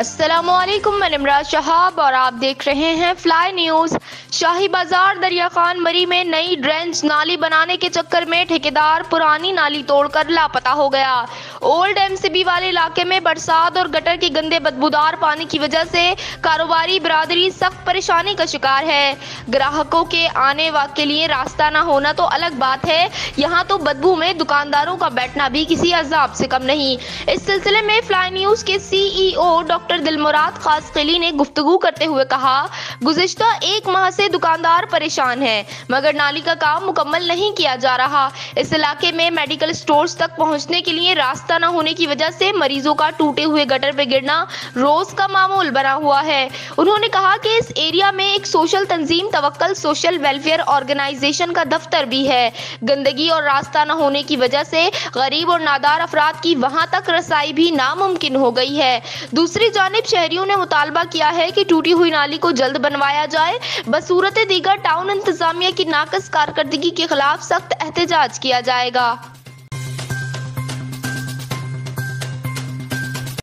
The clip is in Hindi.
असलम मैं निमराज शहाब और आप देख रहे हैं फ्लाई न्यूज़ शाही बाज़ार दरिया खान मरी में नई ड्रेंच नाली बनाने के चक्कर में ठेकेदार पुरानी नाली तोड़कर लापता हो गया। ओल्ड एमसीबी वाले इलाके में बरसात और गटर के गंदे बदबूदार पानी की वजह से कारोबारी बरादरी सख्त परेशानी का शिकार है। ग्राहकों के आने के लिए रास्ता ना होना तो अलग बात है। यहाँ तो बदबू में दुकानदारों का बैठना भी किसी अजाब से कम नहीं। इस सिलसिले में फ्लाई न्यूज़ के सीईओ डॉक्टर डॉक्टर दिलमुराद खास खली ने गुफ्तु करते हुए कहा गुजशत एक माह से दुकानदार परेशान है, मगर नाली का काम मुकम्मल नहीं किया जा रहा। इस इलाके में मेडिकल स्टोर तक पहुँचने के लिए रास्ता न होने की वजह से मरीजों का टूटे हुए गटर पे गिरना रोज का मामूल बना हुआ है। उन्होंने कहा कि इस एरिया में एक सोशल तंजीम तवक्ल सोशल वेलफेयर ऑर्गेनाइजेशन का दफ्तर भी है। गंदगी और रास्ता न होने की वजह से गरीब और नादार अफराद की वहाँ तक रसाई भी नामुमकिन हो गई है। दूसरी जानब शहरियों ने मुतालबा किया है कि टूटी हुई नाली को जल्द बनवाया जाए। बसूरत दीगर टाउन इंतजामिया की नाकस कारकर्दगी के खिलाफ सख्त एहतजाज किया जाएगा।